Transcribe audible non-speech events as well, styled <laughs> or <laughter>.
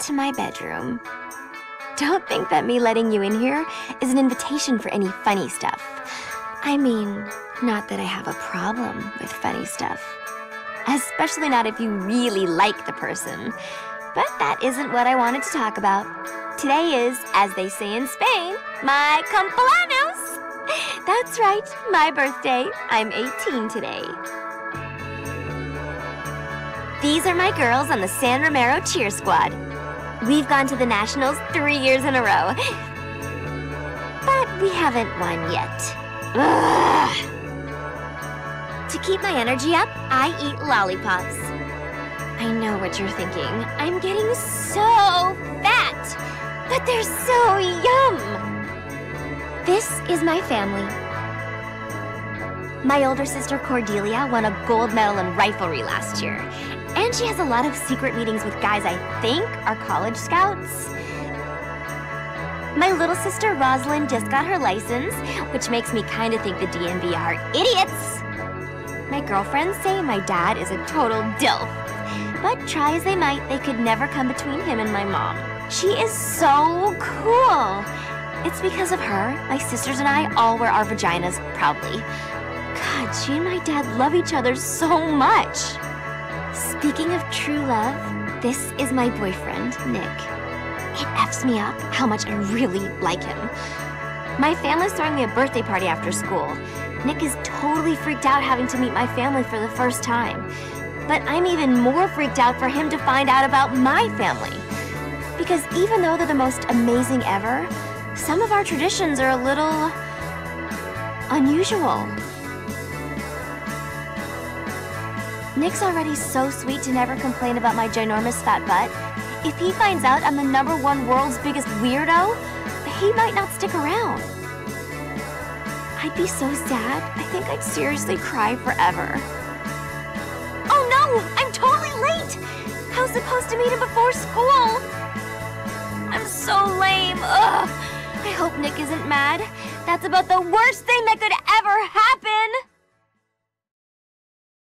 to my bedroom. Don't think that me letting you in here is an invitation for any funny stuff. I mean, not that I have a problem with funny stuff. Especially not if you really like the person. But that isn't what I wanted to talk about. Today is, as they say in Spain, my cumpleaños. <laughs> That's right, my birthday. I'm 18 today. These are my girls on the San Romero cheer squad. We've gone to the Nationals three years in a row. But we haven't won yet. Ugh. <sighs> To keep my energy up, I eat lollipops. I know what you're thinking. I'm getting so fat, but they're so yum. This is my family. My older sister Cordelia won a gold medal in riflery last year, and she has a lot of secret meetings with guys I think are college scouts. My little sister Rosalind just got her license, which makes me kind of think the DMV are idiots. My girlfriends say my dad is a total dilf, but try as they might, they could never come between him and my mom. She is so cool. It's because of her, my sisters and I all wear our vaginas proudly. God, she and my dad love each other so much. Speaking of true love, this is my boyfriend, Nick. It F's me up how much I really like him. My family's throwing me a birthday party after school. Nick is totally freaked out having to meet my family for the first time. But I'm even more freaked out for him to find out about my family. Because even though they're the most amazing ever, some of our traditions are a little unusual. Nick's already so sweet to never complain about my ginormous fat butt. If he finds out I'm the number one world's biggest weirdo, he might not stick around. I'd be so sad. I think I'd seriously cry forever. Oh no! I'm totally late! I was supposed to meet him before school! I'm so lame. Ugh! I hope Nick isn't mad. That's about the worst thing that could ever happen!